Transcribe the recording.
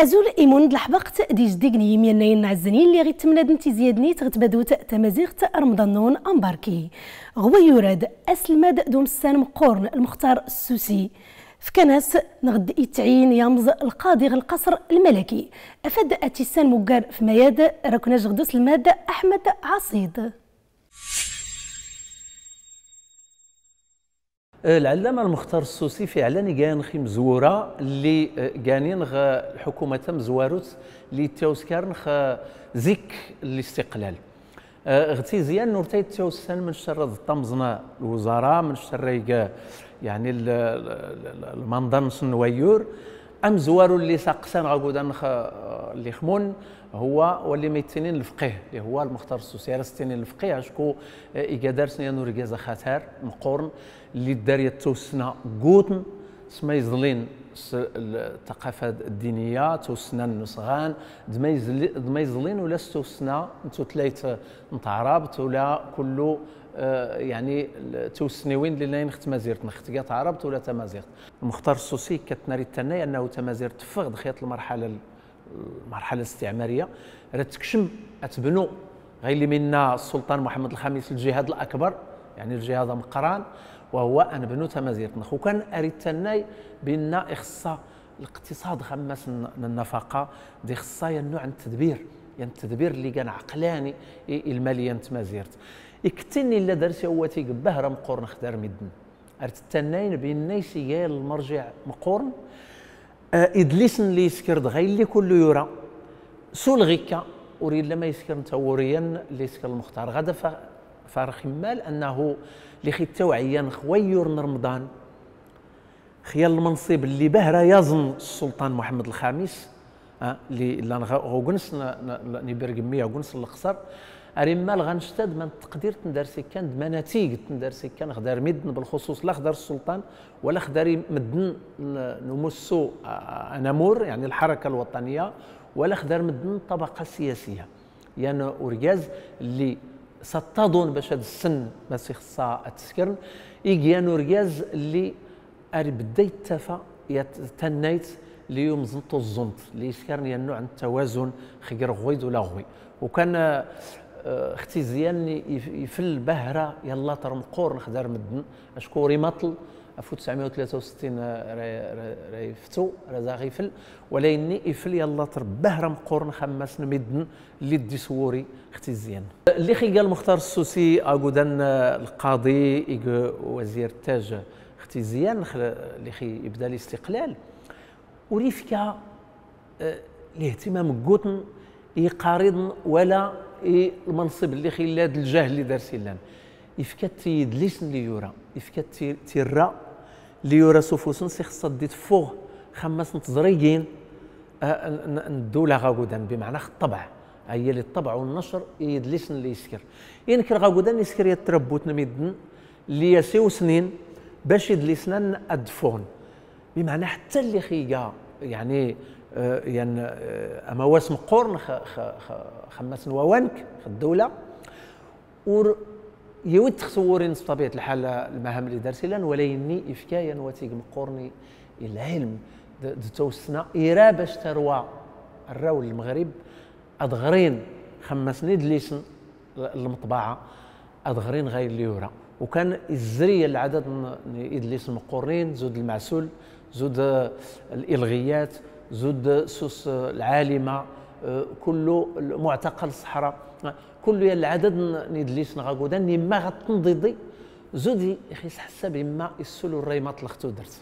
أزول إيمون الحبقت دي جديق نيميا ناين اللي غي تمناد نتي زيادني تغتبادوت تمازيغت رمضانون أمباركي. غوا يوراد اسلماد دوم السان مقورن المختار السوسي. فكناس نغد يتعين يامز القاضي القصر الملكي. أفاد اتيسان مقار في مياد راكنا غدوس المادة أحمد عصيد. العلامة المختار السوسي فعلا كان خي مزورة اللي كانين الحكومة مزواروت اللي تاوسكارن خ زيك الاستقلال. غتي زيان نورتي تاوسان من شر طمزنا الوزراء من شر يعني المنظر نويور أم زوارو اللي ساقسان غاكودان اللي خمون هو واللي ميتينين الفقيه اللي هو المختار السوسي. رستينين الفقيه شكو إيكادار سنيا نوريكازا خاتار مقورن اللي دار توسنا قوتن سما يزلين الثقافة الدينية توسنا النسغان دما يزلين ولا ستوسنا انتو تلايت نتعربت ولا كله آه، يعني توسنيوين لاين خت مازيرت نختيات عربت ولا تمازيغت المختار السوسي كتناري التناي أنه تمازيرت فغد خيط المرحلة المرحلة الاستعمارية. راه تكشم أتبنو غير اللي منا السلطان محمد الخامس الجهاد الأكبر. يعني الجهاد مقران وهو ان بنو تمازيرت نخ وكان أريد التناي بان إخصا الاقتصاد خمس النفقه دي خصا نوع التدبير يعني التدبير اللي كان عقلاني الماليه تمازيرت اكتني إلا درسي هو تيقبه راه مقورن خدار مدن. ارت التناين بين نيس المرجع مقورن آه ادليسن اللي يسكر غير اللي كله يرى. سول غيكا أريد لما يسكر توريا اللي يسكر المختار. غدا فارخ مال أنه اللي خي التوعيه خوير رمضان. خيال المنصب اللي بهرة يظن السلطان محمد الخامس آه اللي اللي غوغنس نبرق مية غنس القصر اريمال غنشتد من تقدير تندرسي كان مناتيج تندرسي كان خدار مدن بالخصوص لا خدار السلطان ولا خدار مدن نمسو انامور يعني الحركة الوطنية ولا خدار مدن الطبقه السياسيه يعني اورجاز اللي ستظن باش هذا السن ما خصها تسكرن. يجي اورجاز اللي أري بدا يتفا تنايت اليوم زنطو الزنط اللي يسكرني النوع التوازن خير غويد ولا غوي. وكان أختي زيان يفل بهرة يلا ترمقور نخدر مدن اشكوري مطل 1963 راه يفتو راه زاغي يفل ولكن يفل يلا بهرة مقور نخمس مدن اللي دي سوري أختي زيان. اللي خي قال مختار السوسي اقودان القاضي وزير التاج أختي زيان اللي خي يبدا الاستقلال. وريفكا آه، الاهتمام قوتن يقارض ولا المنصب اللي خلاد الجاه اللي دار سيلان. يفكات تيد ليسن اللي يورا؟ يفكات تيرا. اللي يورا سوفوسن سي خصها ديت فوق خمس نتزريين آه، الدولة غاقودان. بمعنى الطبع. هي اللي الطبع والنشر يدلسن اللي يسكر. ينكر غاقودان يسكر يتربوت نميدن اللي يسيو سنين باش يدلسنا ادفون بمعنى حتى اللي خيقا يعني يعني آه، أما واسم قرن خمس ووانك الدولة ور يود تصورين بطبيعه الحال المهام اللي دار سيلان ولا يني افكايا واتيق مقورني العلم توسنا إيرا باش تروى الراول المغرب أدغرين خمس نيد ليسن المطبعة أدغرين غير ليورا وكان الزرية العدد إدليس المقورين زود المعسول زود الإلغيات زود سوس العالمة كله معتقل الصحراء كله العدد ندليس نغاكودا نما غتنضيضي زودي أخي حساب اما السلو الريمات لختو درت.